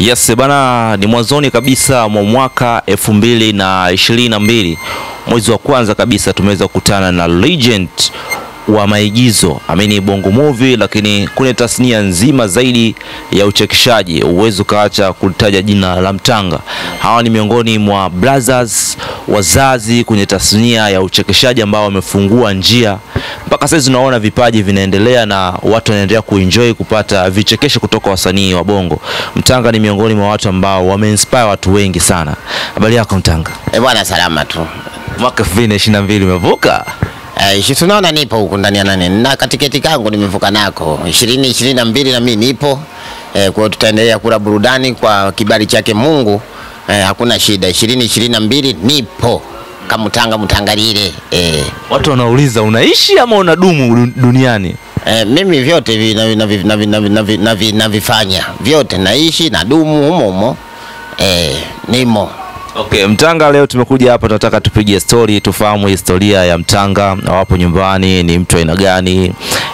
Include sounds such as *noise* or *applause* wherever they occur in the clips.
Yes bana, ni mwanzoni kabisa mwa mwaka elfu mbili na ishirini na mbili. Mwezi wa kwanza kabisa tumeweza kukutana na legend wa maigizo amini bongo movie, lakini kwenye tasnia nzima zaidi ya uchekeshaji, uwezo ukaacha kulitaja jina la Mtanga. Hawa ni miongoni mwa brothers wazazi kwenye tasnia ya uchekeshaji ambao wamefungua njia mpaka sasa tunaona vipaji vinaendelea na watu wanaendelea kuenjoy kupata vichekesho kutoka wasanii wa bongo. Mtanga ni miongoni mwa watu ambao wameinspire watu wengi sana. Habari yako Mtanga? Eh, bwana salama tu. Mwaka 2022 umevuka? Eh, tunaona nipo huku ndani ya nane na katiketi kangu nimevuka nako. Ishirini ishirini na mbili na mimi nipo. Eh, kwa tutaendelea kula burudani kwa kibali chake Mungu. Eh, hakuna shida. ishirini ishirini na mbili nipo. Kamutanga mutangalile. Eh. Watu wanauliza unaishi ama unadumu duniani? Eh, mimi vyote vi- navi- navi- navi- navi- navi- navi- navifanya. Vyote, naishi na dumu humo humo eh, nimo Okay, Mtanga leo tumekuja hapa tunataka tupige story, tufahamu historia ya Mtanga, awapo nyumbani, ni mtu aina gani?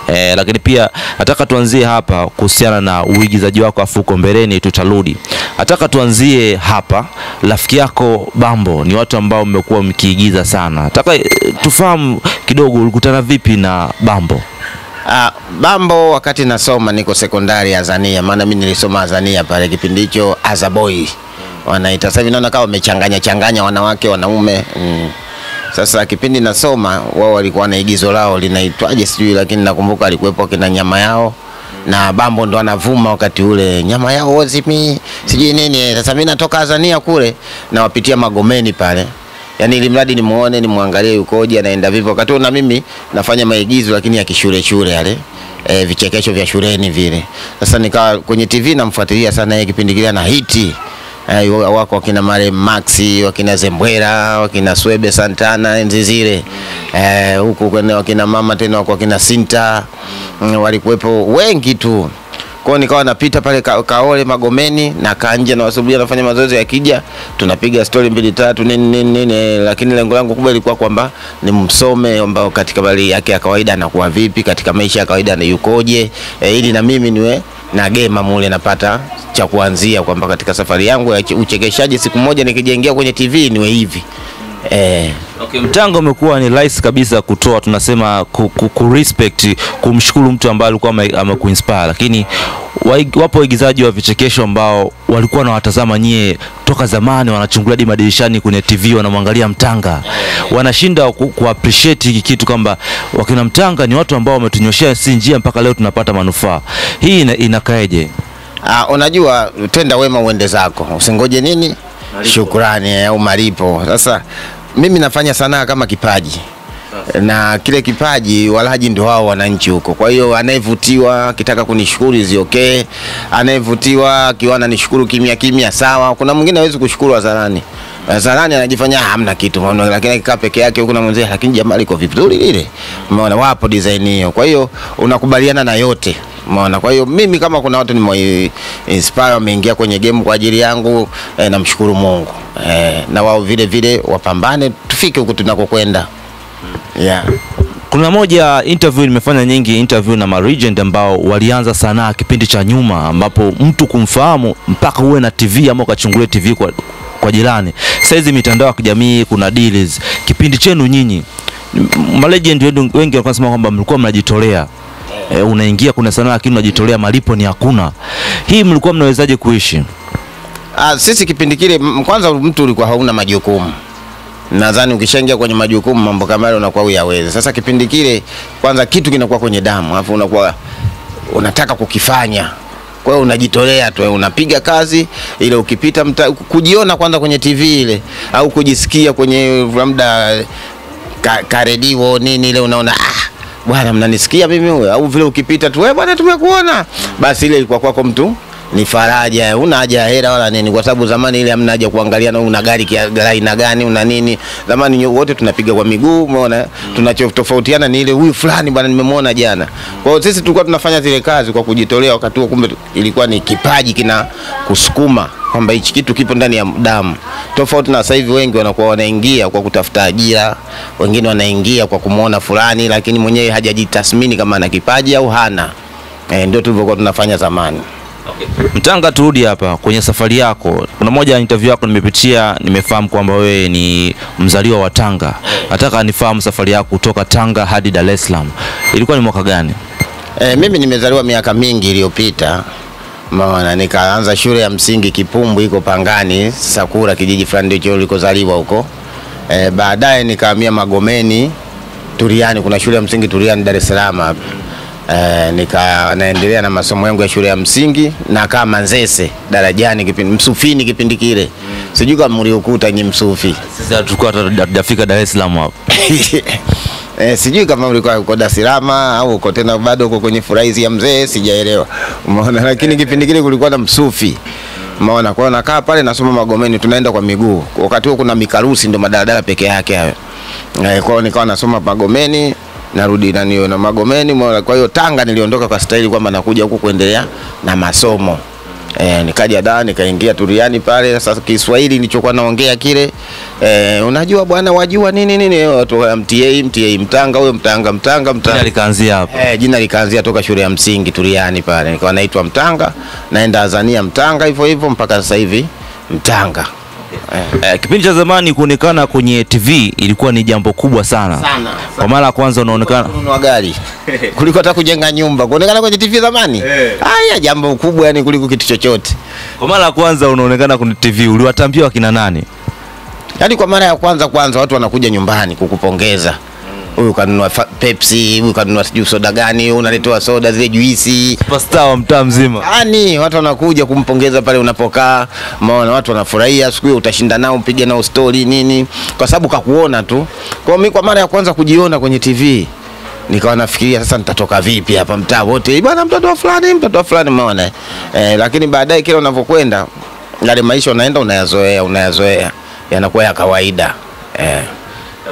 e, lakini pia nataka tuanzie hapa kuhusiana na uigizaji wako afu uko mbeleni tutarudi. Nataka tuanzie hapa. Rafiki yako Bambo ni watu ambao mmekuwa mkiigiza sana. Nataka eh, tufahamu kidogo ulikutana vipi na Bambo? Uh, Bambo wakati nasoma niko sekondari Azania, maana mimi nilisoma Azania pale kipindi hicho Azaboy wanaita. Sasa hivi naona kama wamechanganya changanya wanawake wanaume mm. Sasa kipindi nasoma wao walikuwa na igizo lao linaitwaje sijui, lakini nakumbuka alikuwepo kina nyama yao na Bambo ndo anavuma wakati ule, nyama yao ozimi sijui nini. Sasa mimi natoka Azania kule nawapitia Magomeni pale yaani ili mradi nimuone nimwangalie yukoje anaenda vipi. Wakati na mimi nafanya maigizo lakini ya kishule shule yale e, vichekesho vya shuleni vile. Sasa nikawa kwenye TV namfuatilia sana yeye kipindi kile na hiti e, wako wakina Mare Maxi, wakina Zembwera, wakina Swebe Santana enzi zile. Eh, huku wakina mama tena wako wakina Sinta. Mm, walikuwepo wengi tu. Kwa hiyo nikawa napita pale ka, Kaole Magomeni na kanje na wasubiria nafanya mazoezi yakija tunapiga stori mbili tatu nini nini nini, eh, lakini lengo langu kubwa ilikuwa kwamba nimsome ambao katika hali yake ya kawaida anakuwa vipi, katika maisha ya kawaida yukoje, e, ili na mimi niwe na gema mule napata cha kuanzia kwamba katika safari yangu ya uchekeshaji siku moja nikijengea kwenye TV niwe hivi eh. Okay, mtango umekuwa ni rahisi kabisa kutoa, tunasema ku, ku, ku respect kumshukuru mtu ambaye alikuwa ame- amekuinspire, lakini wapo waigizaji wa vichekesho ambao walikuwa wanawatazama nyie toka zamani, wanachungulia hadi madirishani kwenye TV, wanamwangalia Mtanga, wanashinda ku appreciate hiki kitu kwamba wakina Mtanga ni watu ambao wametunyoshea si njia mpaka leo tunapata manufaa. Hii ina, inakaeje? Ah, unajua tenda wema uende zako, usingoje nini? Shukrani eh, au malipo. Sasa mimi nafanya sanaa kama kipaji. Na kile kipaji walaji ndio hao wananchi huko. Kwa hiyo anayevutiwa akitaka kunishukuru is okay, anayevutiwa akiwa ananishukuru kimya kimya sawa. Kuna mwingine hawezi kushukuru hadharani hadharani anajifanya "Ah, hamna kitu, lakini akikaa peke yake huko namwambia, lakini jamaa liko vizuri zuri lile. Umeona, wapo design hiyo. Kwa hiyo unakubaliana na yote Umeona, kwa hiyo mimi kama kuna watu nime inspire wameingia kwenye game kwa ajili yangu eh, namshukuru Mungu eh, na wao vile vile wapambane tufike huko tunakokwenda yeah. Kuna moja interview nimefanya nyingi interview na ma legend ambao walianza sanaa kipindi cha nyuma, ambapo mtu kumfahamu mpaka uwe na TV ama ukachungulia TV kwa, kwa jirani. Saizi mitandao ya kijamii kuna deals. Kipindi chenu nyinyi malegend ma legend wengi walikuwa wanasema kwamba mlikuwa mnajitolea e, unaingia kuna sanaa lakini unajitolea, malipo ni hakuna. Hii mlikuwa mnawezaje kuishi? Ah, sisi kipindi kile kwanza mtu ulikuwa hauna majukumu. Nadhani ukishaingia kwenye majukumu mambo kama yale unakuwa uyaweza. Sasa kipindi kile kwanza kitu kinakuwa kwenye damu, alafu unakuwa unataka kukifanya. Kwa hiyo unajitolea tu, unapiga kazi ile ukipita mta, kujiona kwanza kwenye TV ile au kujisikia kwenye labda ka, ka redio nini ile unaona ah, bwana mnanisikia mimi au vile ukipita tu, "Eh, bwana tumekuona, basi ile ilikuwa kwako mtu ni faraja, una haja ya hela wala nini, kwa sababu zamani ile hamna haja kuangalia na una gari aina gani una nini. Zamani wote tunapiga kwa miguu, umeona. mm. Tunachotofautiana ni ile huyu fulani bwana nimemwona jana. Kwa hiyo sisi tulikuwa tunafanya zile kazi kwa kujitolea, wakati huo kumbe ilikuwa ni kipaji kina kusukuma kwamba hichi kitu kipo ndani ya damu, tofauti na sasa hivi. Wengi wanakuwa wanaingia kwa kutafuta ajira, wengine wanaingia kwa kumwona fulani, lakini mwenyewe hajajitathmini kama ana kipaji au hana. E, ndio tulivyokuwa tunafanya zamani. Mtanga, turudi hapa kwenye safari yako. Kuna moja ya interview yako nimepitia, nimefahamu kwamba wewe ni mzaliwa wa Tanga. Nataka nifahamu safari yako kutoka Tanga hadi Dar es Salaam, ilikuwa ni mwaka gani? E, mimi nimezaliwa miaka mingi iliyopita maana nikaanza shule ya msingi Kipumbu iko Pangani, Sakura kijiji fulani ndicho nilikozaliwa huko. E, baadaye nikahamia Magomeni Turiani, kuna shule ya msingi Turiani Dar es Salaam. E, nika naendelea na masomo yangu ya shule ya msingi na kama Manzese darajani kipindi Msufini kipindi kile. Sijui kama mliokuta nyi Msufi. Sasa tulikuwa hatujafika Dar es Salaam hapo. *laughs* Eh, sijui kama ulikuwa uko Dar es Salaam au uko tena bado uko kwenye furaizi ya mzee, sijaelewa. Umeona, lakini kipindi kile kulikuwa na msufi. Umeona, kwa nakaa pale nasoma Magomeni, tunaenda kwa miguu. Wakati huo kuna mikarusi ndio madaladala peke yake hayo. Eh, kwao nikawa nasoma Magomeni narudi na niyo na Magomeni. Kwa hiyo Tanga niliondoka kwa staili kwamba nakuja huku kuendelea na masomo. E, nikaja da nikaingia Turiani pale. Sasa Kiswahili nilichokuwa naongea kile e, unajua bwana, wajua nini nini, watu wa MTA MTA Mtanga, huyo Mtanga Mtanga Mtanga, Jina likaanzia hapo. e, jina likaanzia toka shule ya msingi Turiani pale, nikawa naitwa Mtanga, naenda Azania Mtanga, hivyo hivyo mpaka sasa hivi Mtanga. Eh, kipindi cha zamani kuonekana kwenye TV ilikuwa ni jambo kubwa sana. Sana. Kwa mara ya kwanza unaonekana kununua gari *laughs* kuliko hata kujenga nyumba, kuonekana kwenye TV zamani. Haya jambo kubwa yani kuliko kitu chochote. kwa mara ya kwanza unaonekana kwenye TV, uliwatambia wakina nani? Yaani kwa mara ya kwanza kwanza watu wanakuja nyumbani kukupongeza. Huyu kanunua Pepsi, huyu kanunua sijui soda gani, unaletewa soda zile juisi. Superstar wa mtaa mzima. Yaani watu wanakuja kumpongeza pale unapokaa, maona watu wanafurahia siku hiyo utashinda nao mpige nao story nini, kwa sababu kakuona tu. Kwa mimi kwa mara ya kwanza kujiona kwenye TV nikawa nafikiria sasa nitatoka vipi hapa mtaa wote, bwana mtoto wa fulani, mtoto wa fulani, umeona eh, lakini baadaye kile unavyokwenda yale maisha unaenda unayazoea, unayazoea yanakuwa ya kawaida eh.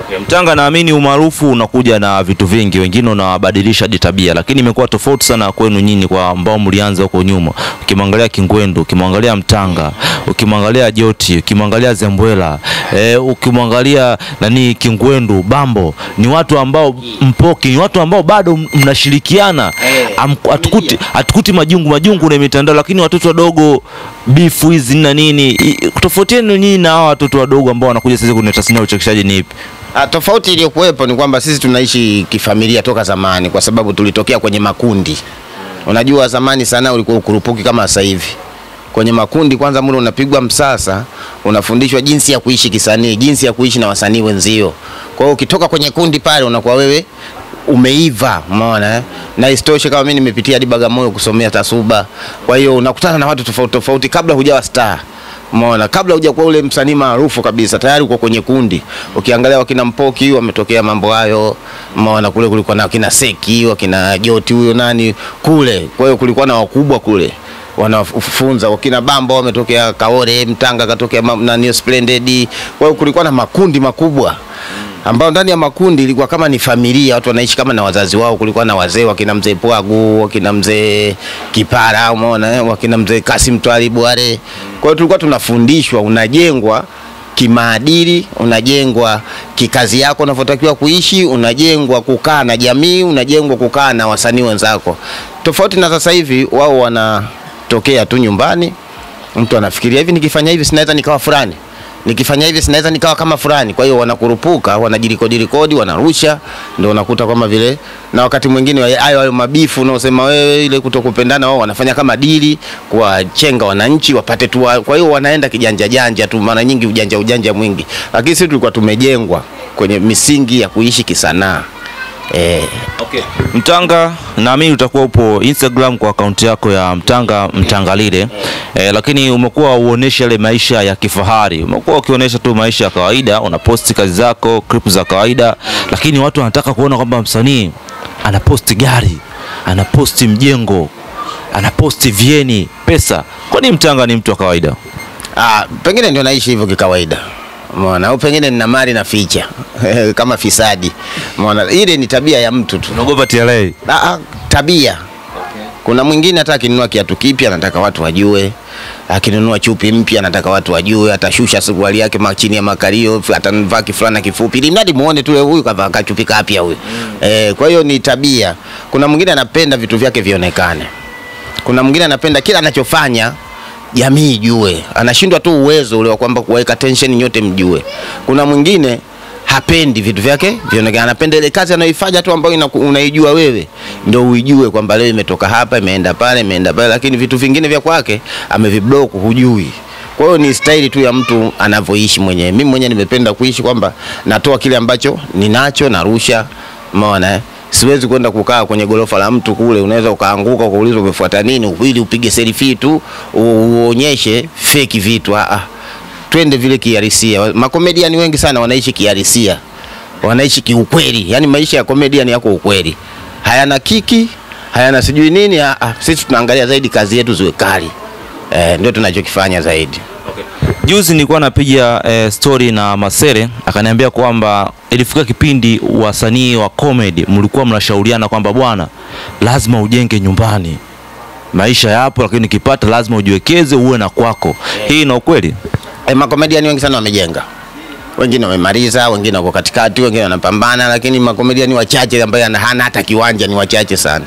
Okay, Mtanga naamini umaarufu unakuja na vitu vingi, wengine unawabadilisha hadi tabia, lakini imekuwa tofauti sana kwenu nyinyi kwa ambao mlianza huko nyuma. Ukimwangalia Kingwendu, ukimwangalia Mtanga, ukimwangalia Joti, ukimwangalia Zembwela, e, ukimwangalia nani Kingwendu, Bambo, ni watu ambao mpoki, ni watu ambao bado mnashirikiana. Eh, Hatukuti hatukuti majungu majungu na mitandao, lakini watoto wadogo bifu hizi na nini, tofautieni nyinyi na hawa watoto wadogo ambao wanakuja sasa kwenye tasnia ya uchekeshaji ni ipi? Ah, tofauti iliyokuwepo ni kwamba sisi tunaishi kifamilia toka zamani, kwa sababu tulitokea kwenye makundi. Unajua zamani sana ulikuwa ukurupuki kama sasa hivi. Kwenye makundi kwanza, mule unapigwa msasa, unafundishwa jinsi ya kuishi kisanii, jinsi ya kuishi na wasanii wenzio. Kwa hiyo ukitoka kwenye kundi pale, unakuwa wewe umeiva, umeona eh? Na isitoshe kama mimi nimepitia hadi Bagamoyo kusomea tasuba, kwa hiyo unakutana na watu tofauti tofauti kabla hujawa star. Umeona, kabla hujakuwa ule msanii maarufu kabisa, tayari uko kwenye kundi. Ukiangalia wakina Mpoki wametokea mambo hayo, umeona kule kulikuwa na wakina Seki, wakina Joti huyo nani kule. Kwa hiyo kulikuwa na wakubwa kule wanafunza wakina Bamba wametokea Kaore, Mtanga katokea nani Splendid. Kwa hiyo kulikuwa na makundi makubwa ambao ndani ya makundi ilikuwa kama ni familia, watu wanaishi kama na wazazi wao. Kulikuwa na wazee wakina mzee Pwagu, wakina mzee Kipara, umeona eh, wakina mzee Kasim Twalibu wale. Kwa hiyo tulikuwa tunafundishwa, unajengwa kimaadili, unajengwa kikazi yako unavyotakiwa kuishi, unajengwa kukaa na jamii, unajengwa kukaa na wasanii wenzako. Tofauti na sasa hivi, wao wanatokea tu nyumbani, mtu anafikiria hivi, nikifanya hivi sinaweza nikawa fulani nikifanya hivi sinaweza nikawa kama fulani. Kwa hiyo wanakurupuka, wanajirikodi rikodi, wanarusha, ndio unakuta kama vile, na wakati mwingine hayo hayo mabifu unaosema wewe, ile kutokupendana, wao wanafanya kama dili kuwachenga wananchi wapate tu. Kwa hiyo wanaenda kijanja janja tu, mara nyingi ujanja ujanja mwingi, lakini sisi tulikuwa tumejengwa kwenye misingi ya kuishi kisanaa eh. Okay. Mtanga, naamini utakuwa upo Instagram kwa akaunti yako ya Mtanga Mtangalile eh, lakini umekuwa uonesha ile maisha ya kifahari, umekuwa ukionyesha tu maisha ya kawaida, unaposti kazi zako, clip za kawaida, lakini watu wanataka kuona kwamba msanii anaposti gari, anaposti mjengo, anaposti vieni, pesa. Kwani Mtanga ni mtu wa kawaida? Ah, pengine ndio naishi hivyo kikawaida. Umeona? Au pengine nina mali na ficha *laughs* kama fisadi. Umeona? Ile ni tabia ya mtu tu. Unaogopa TRA? Ah, ah, tabia. Kuna mwingine hata akinunua kiatu kipya anataka watu wajue, akinunua chupi mpya anataka watu wajue, atashusha suruali yake machini ya makalio, atanvaa kifulana kifupi, ili mradi muone tu huyu kavaa kachupi kapya huyu. Mm. Eh, kwa hiyo ni tabia. Kuna mwingine anapenda vitu vyake vionekane. Kuna mwingine anapenda kila anachofanya jamii ijue, anashindwa tu uwezo ule wa kwamba kuweka tension nyote mjue. Kuna mwingine hapendi vitu vyake vionekane, anapenda ile kazi anayoifanya tu ambayo unaijua wewe, ndio uijue kwamba leo imetoka hapa imeenda pale imeenda pale, lakini vitu vingine vya kwake ameviblock, hujui. Kwa hiyo ni staili tu ya mtu anavyoishi mwenyewe. Mimi mwenyewe nimependa kuishi kwamba natoa kile ambacho ninacho, narusha, umeona eh? Siwezi kwenda kukaa kwenye gorofa la mtu kule, unaweza ukaanguka ukaulizwa umefuata nini, ili upige selfie tu uonyeshe fake vitu. Ah, ah. Twende vile kihalisia. Makomediani wengi sana wanaishi kihalisia, wanaishi kiukweli, Yani maisha ya komediani yako ukweli, hayana kiki, hayana sijui nini. Ah, ah. Sisi tunaangalia zaidi kazi yetu ziwe kali, eh, ndio tunachokifanya zaidi. Juzi nilikuwa napiga e, story na Masere akaniambia kwamba ilifika kipindi wasanii wa comedy mlikuwa mnashauriana kwamba bwana, lazima ujenge nyumbani, maisha yapo, lakini ukipata lazima ujiwekeze, uwe na kwako. Hii ina ukweli? E, makomediani wengi sana wamejenga, wengine wamemaliza, wengine wako katikati, wengine wanapambana, lakini makomediani wachache ambaye hana hata kiwanja ni wachache sana.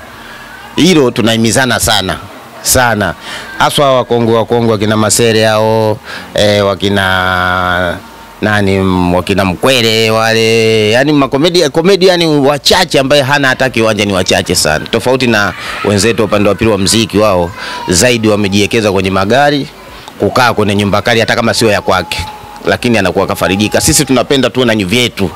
Hilo tunahimizana sana sana, haswa wakongwe wakongwe, wakina Masere hao e, wakina nani wakina Mkwere wale, yani makomedia yani wachache ambaye hana hata kiwanja ni wachache sana, tofauti na wenzetu upande wa pili wa mziki, wao zaidi wamejiwekeza kwenye magari kukaa kwenye nyumba kali hata kama sio ya kwake, lakini anakuwa kafarijika. Sisi tunapenda tu na vyetu,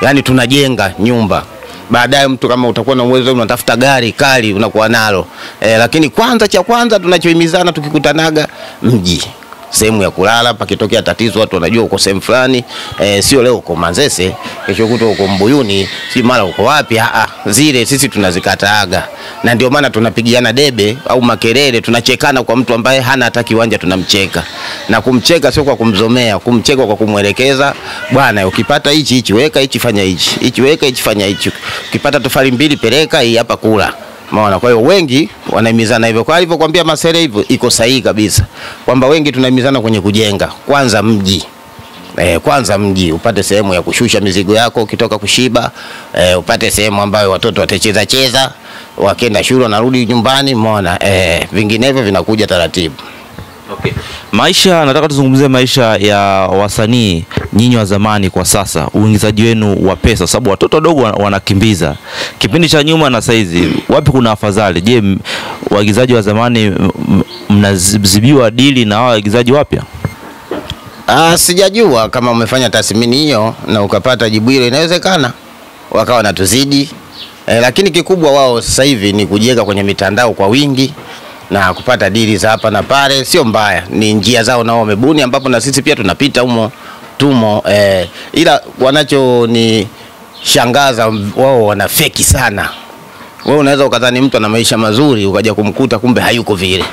yani tunajenga nyumba baadaye mtu kama utakuwa na uwezo unatafuta gari kali unakuwa nalo. E, lakini kwanza cha kwanza tunachohimizana tukikutanaga mji sehemu ya kulala, pakitokea tatizo watu wanajua uko sehemu fulani e, sio leo uko Manzese, kesho kutwa uko Mbuyuni, si mara uko wapi. Ah, ah, zile sisi tunazikataaga, na ndio maana tunapigiana debe au makelele, tunachekana kwa mtu ambaye hana hata kiwanja, tunamcheka. Na kumcheka sio kwa kumzomea, kumcheka kwa kumwelekeza, bwana, ukipata hichi hichi weka hichi, fanya hichi hichi, weka hichi, fanya hichi, ukipata tofali mbili peleka hii hapa, kula Maona, kwa hiyo wengi wanaimizana hivyo. Kwa alivyokuambia Masere hivyo iko sahihi kabisa, kwamba wengi tunaimizana kwenye kujenga kwanza mji E, kwanza mji upate sehemu ya kushusha mizigo yako ukitoka kushiba. E, upate sehemu ambayo watoto watacheza cheza, wakienda shule wanarudi nyumbani. Umeona, eh, vinginevyo vinakuja taratibu. Okay. Maisha, nataka tuzungumzie maisha ya wasanii nyinyi wa zamani kwa sasa, uingizaji wenu wa pesa, sababu watoto wadogo wanakimbiza kipindi cha nyuma na saizi, wapi kuna afadhali? Je, waigizaji wa zamani mnazibiwa dili na hawa waigizaji wapya? Ah, sijajua kama umefanya tathmini hiyo na ukapata jibu hilo, inawezekana wakawa natuzidi. eh, lakini kikubwa wao sasa hivi ni kujiweka kwenye mitandao kwa wingi na kupata dili za hapa na pale, sio mbaya, ni njia zao nao wamebuni, ambapo na sisi pia tunapita humo tumo eh, ila wanacho ni shangaza wao wana feki sana. Wewe unaweza ukadhani mtu ana maisha mazuri ukaja kumkuta kumbe hayuko vile.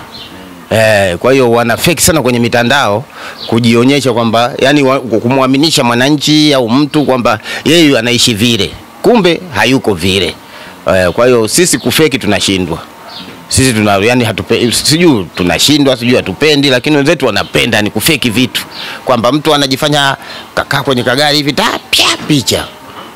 Eh, kwa hiyo wana feki sana kwenye mitandao kujionyesha kwamba yani kumwaminisha mwananchi au mtu kwamba yeye anaishi vile, kumbe hayuko vile. Eh, kwa hiyo sisi kufeki tunashindwa. Sisi tuna yani hatupe, sijui tunashindwa, sijui hatupendi, lakini wenzetu wanapenda ni kufeki vitu, kwamba mtu anajifanya kakaa kwenye kagari hivi tapia picha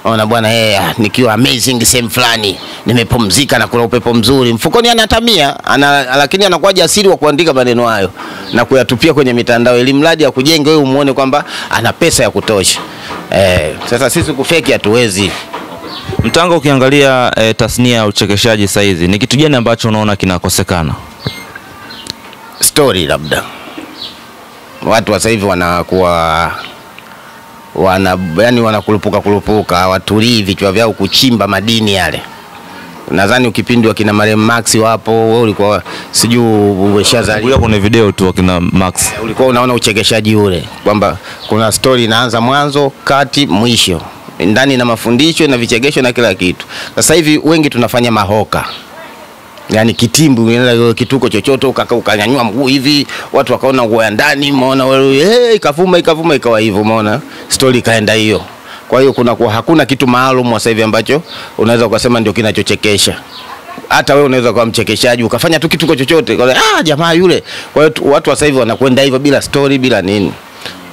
Ona bwana yeye nikiwa amazing sehemu fulani nimepumzika na kuna upepo mzuri mfukoni, anatamia ana, lakini anakuwa jasiri wa kuandika maneno hayo na kuyatupia kwenye mitandao, ili mradi akujenge wewe umuone kwamba ana pesa ya kutosha. Eh, sasa sisi kufeki hatuwezi. Mtanga, ukiangalia e, tasnia ya uchekeshaji saizi, ni kitu gani ambacho unaona kinakosekana? Story labda watu wa sasa hivi wanakuwa wana yani wanakurupuka kurupuka, hawatulii vichwa vyao kuchimba madini yale. Nadhani ukipindi wakina Marem Max wapo, wewe ulikuwa sijui umeshazali Kulia kwenye video tu wakina Max. ulikuwa unaona uchekeshaji ule kwamba kuna story inaanza mwanzo kati mwisho ndani na mafundisho na vichegesho na kila kitu. Sasa hivi wengi tunafanya mahoka, yaani kitimbu, unaenda kituko chochote ukanyanyua mguu hivi, watu wakaona nguo ya ndani, umeona hey, ikavuma ikavuma ikawa hivyo, umeona story ikaenda hiyo. Kwa hiyo kuna kwa hakuna kitu maalum sasa hivi ambacho unaweza ukasema ndio kinachochekesha hata wewe unaweza kuwa mchekeshaji ukafanya tu kitu chochote, kwa ah, jamaa yule. Kwa hiyo watu wa sasa hivi wanakwenda hivyo bila story bila nini,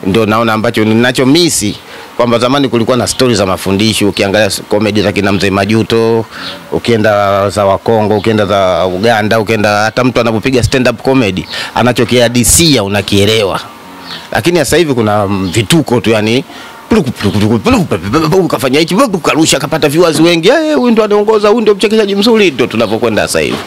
ndio naona ambacho ninachomisi kwamba zamani kulikuwa na stori za mafundisho. Ukiangalia komedi za kina Mzee Majuto, ukienda za Wakongo, ukienda za Uganda, ukienda hata mtu anapopiga stand up comedy anachokihadisia unakielewa, lakini sasa hivi kuna vituko tu yani kafanya hichi karusha kapata viewers wengi, eh, huyu ndo anaongoza, huyu ndio mchekeshaji mzuri, ndo tunavyokwenda sasa hivi.